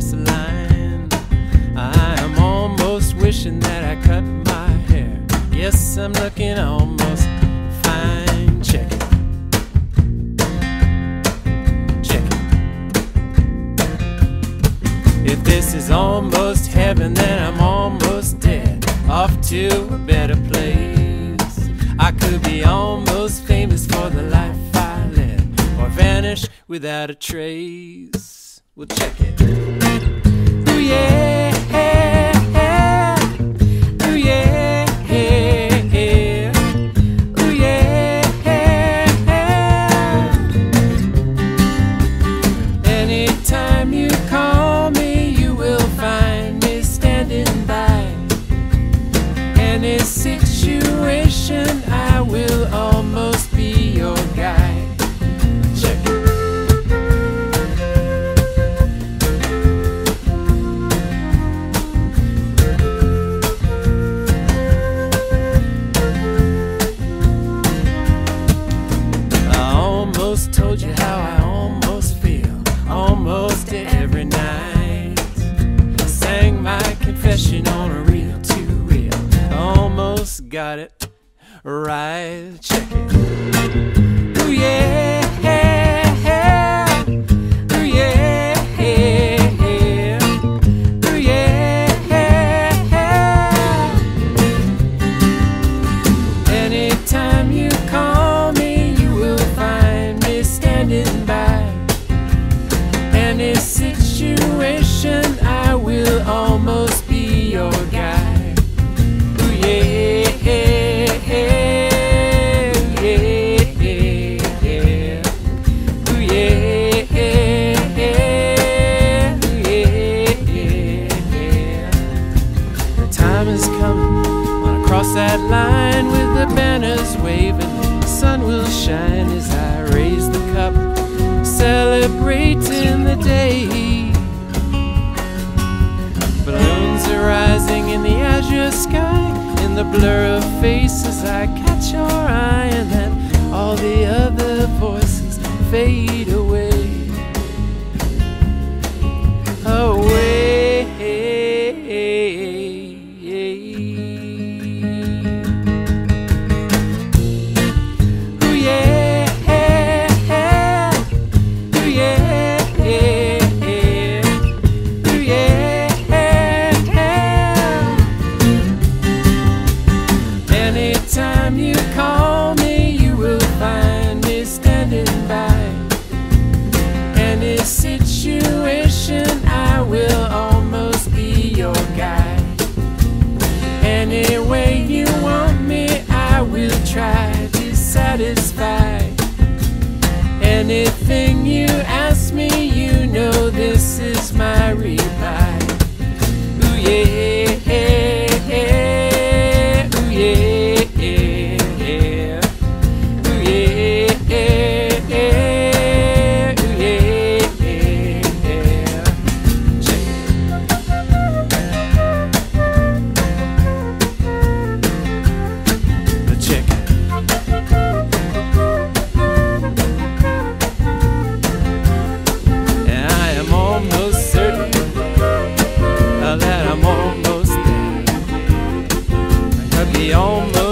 cross the line. I am almost wishing that I cut my hair. Yes, I'm looking almost fine. Check it. Check it. If this is almost heaven, then I'm almost dead. Off to a better place. I could be almost famous for the life I led, or vanish without a trace. We'll check it. Ooh, yeah. Told you how I almost feel, almost every night. Sang my confession on a reel to reel, almost got it right. Check it. Ooh yeah, Any situation, I will almost be your guy. Ooh, yeah, yeah, yeah, yeah. Ooh, yeah, yeah, yeah. yeah. The time is coming. Wanna cross that line with the banners waving. The sun will shine as I sky, in the blur of faces. I catch your eye, and then all the other voices fade. Away. try to satisfy anything you ask me. You know this is my reply. Ooh yeah. me on the